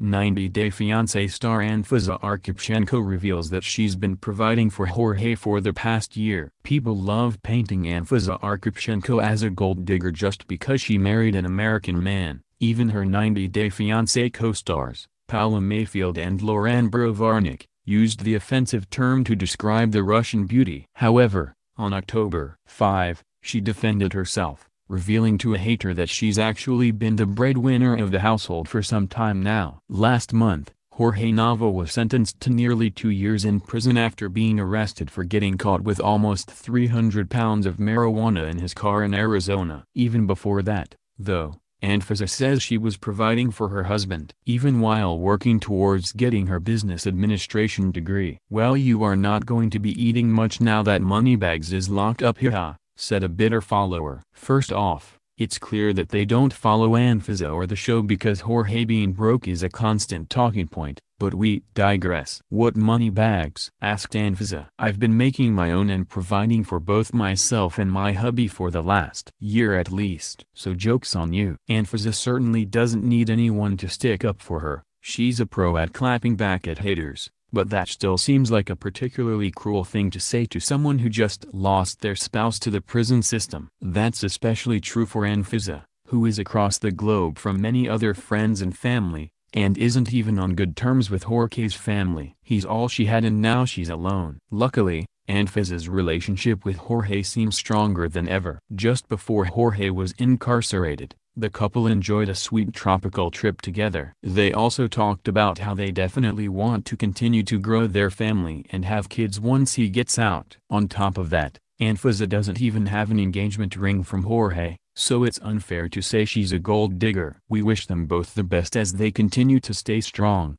90 Day Fiancé star Anfisa Arkhipchenko reveals that she's been providing for Jorge for the past year. People love painting Anfisa Arkhipchenko as a gold digger just because she married an American man. Even her 90 Day Fiancé co-stars, Paola Mayfield and Loren Brovarnik, used the offensive term to describe the Russian beauty. However, on October 5, she defended herself, revealing to a hater that she's actually been the breadwinner of the household for some time now. Last month, Jorge Nava was sentenced to nearly two years in prison after being arrested for getting caught with almost 300 pounds of marijuana in his car in Arizona. Even before that, though, Anfisa says she was providing for her husband even while working towards getting her business administration degree. Well you are not going to be eating much now that Moneybags is locked up here, said a bitter follower. First off, it's clear that they don't follow Anfisa or the show because Jorge being broke is a constant talking point, but we digress. What money bags? asked Anfisa. I've been making my own and providing for both myself and my hubby for the last year at least. So joke's on you. Anfisa certainly doesn't need anyone to stick up for her, she's a pro at clapping back at haters. But that still seems like a particularly cruel thing to say to someone who just lost their spouse to the prison system. That's especially true for Anfisa, who is across the globe from many other friends and family, and isn't even on good terms with Jorge's family. He's all she had and now she's alone. Luckily, Anfisa's relationship with Jorge seems stronger than ever. Just before Jorge was incarcerated, the couple enjoyed a sweet tropical trip together. They also talked about how they definitely want to continue to grow their family and have kids once he gets out. On top of that, Anfisa doesn't even have an engagement ring from Jorge, so it's unfair to say she's a gold digger. We wish them both the best as they continue to stay strong.